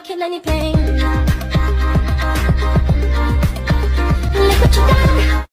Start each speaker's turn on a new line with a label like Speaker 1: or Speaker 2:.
Speaker 1: not kill anything Look what you got.